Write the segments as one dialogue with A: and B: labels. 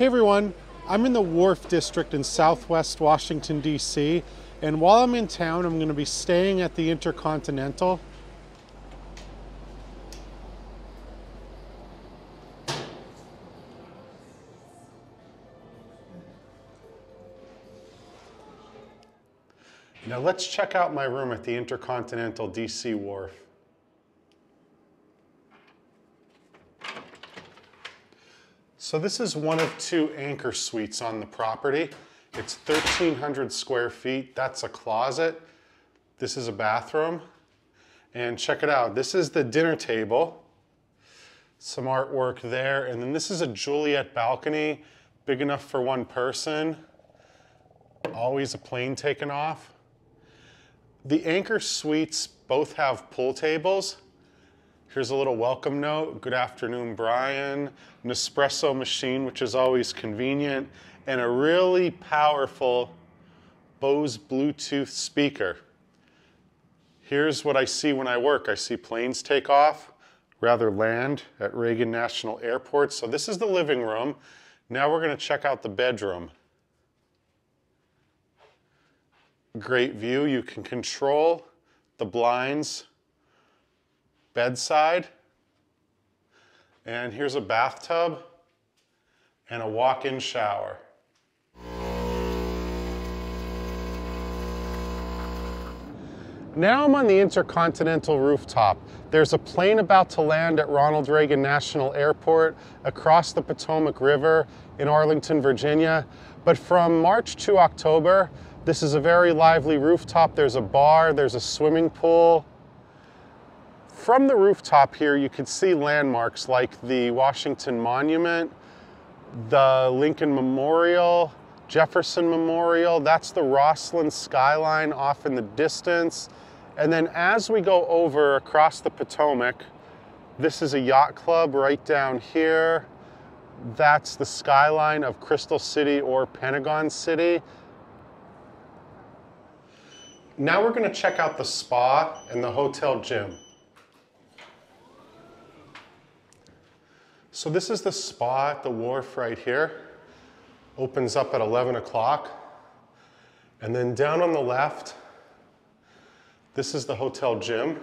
A: Hey everyone, I'm in the Wharf District in southwest Washington, D.C., and while I'm in town, I'm going to be staying at the Intercontinental. Now let's check out my room at the Intercontinental DC Wharf. So this is one of two anchor suites on the property. It's 1,300 square feet. That's a closet. This is a bathroom. And check it out. This is the dinner table. Some artwork there. And then this is a Juliet balcony, big enough for one person. Always a plane taken off. The anchor suites both have pool tables. Here's a little welcome note. Good afternoon, Brian. Nespresso machine, which is always convenient, and a really powerful Bose Bluetooth speaker. Here's what I see when I work. I see planes take off, rather land at Reagan National Airport. So this is the living room. Now we're gonna check out the bedroom. Great view. You can control the blinds bedside. And here's a bathtub and a walk-in shower. Now I'm on the Intercontinental rooftop. There's a plane about to land at Ronald Reagan National Airport across the Potomac River in Arlington, Virginia. But from March to October, this is a very lively rooftop. There's a bar, there's a swimming pool, from the rooftop here, you can see landmarks like the Washington Monument, the Lincoln Memorial, Jefferson Memorial, that's the Rosslyn skyline off in the distance. And then as we go over across the Potomac, this is a yacht club right down here. That's the skyline of Crystal City or Pentagon City. Now we're gonna check out the spa and the hotel gym. So this is the spa at the wharf right here. Opens up at 11 o'clock. And then down on the left, this is the hotel gym.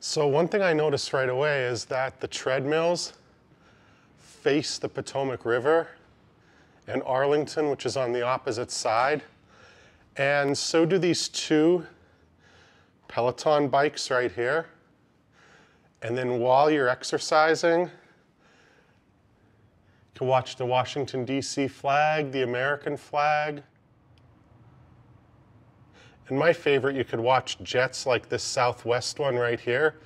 A: So one thing I noticed right away is that the treadmills face the Potomac River and Arlington, which is on the opposite side, and so do these two Peloton bikes right here. And then while you're exercising, you can watch the Washington, D.C. flag, the American flag. And my favorite, you could watch jets like this Southwest one right here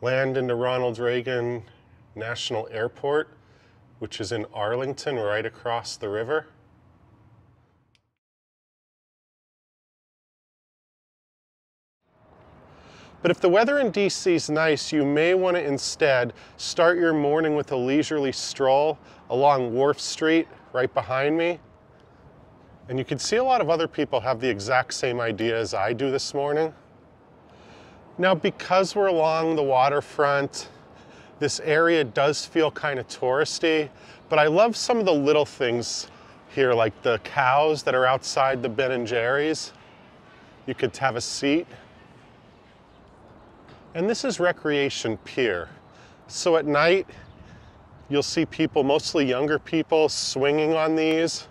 A: land into Ronald Reagan National Airport, which is in Arlington, right across the river. But if the weather in DC is nice, you may want to instead start your morning with a leisurely stroll along Wharf Street right behind me. And you can see a lot of other people have the exact same idea as I do this morning. Now, because we're along the waterfront, this area does feel kind of touristy, but I love some of the little things here, like the cows that are outside the Ben and Jerry's. You could have a seat and this is Recreation Pier. So at night, you'll see people, mostly younger people, swinging on these.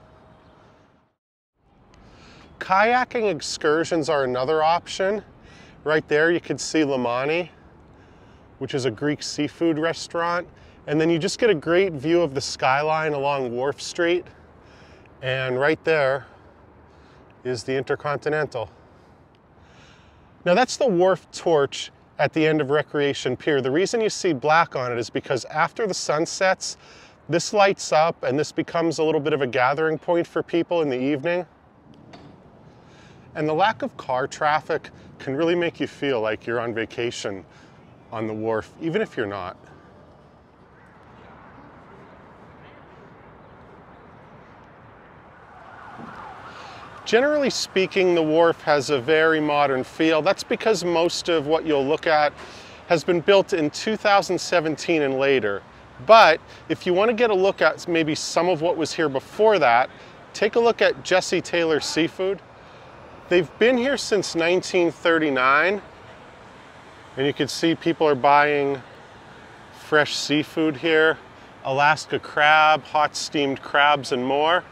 A: Kayaking excursions are another option. Right there you can see Lamani, which is a Greek seafood restaurant. And then you just get a great view of the skyline along Wharf Street. And right there is the Intercontinental. Now that's the Wharf Torch at the end of Recreation Pier. The reason you see black on it is because after the sun sets, this lights up and this becomes a little bit of a gathering point for people in the evening. And the lack of car traffic can really make you feel like you're on vacation on the wharf, even if you're not. Generally speaking, the wharf has a very modern feel. That's because most of what you'll look at has been built in 2017 and later. But if you want to get a look at maybe some of what was here before that, take a look at Jessie Taylor Seafood. They've been here since 1939, and you can see people are buying fresh seafood here. Alaska crab, hot steamed crabs, and more.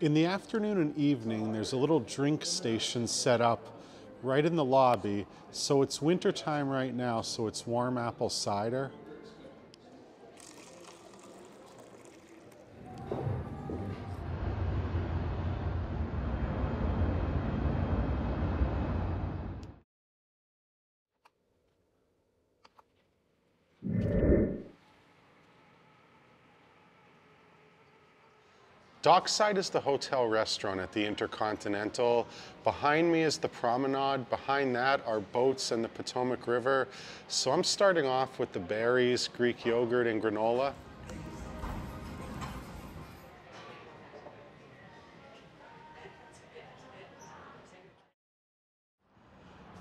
A: In the afternoon and evening, there's a little drink station set up right in the lobby. So it's winter time right now, so it's warm apple cider. Dockside is the hotel restaurant at the Intercontinental. Behind me is the promenade. Behind that are boats and the Potomac River. So I'm starting off with the berries, Greek yogurt, and granola.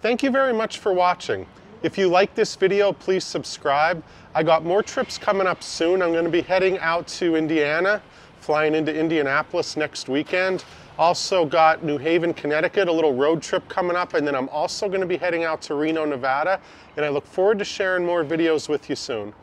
A: Thank you very much for watching. If you like this video, please subscribe. I got more trips coming up soon. I'm gonna be heading out to Indiana flying into Indianapolis next weekend. Also got New Haven, Connecticut, a little road trip coming up, and then I'm also going to be heading out to Reno, Nevada, and I look forward to sharing more videos with you soon.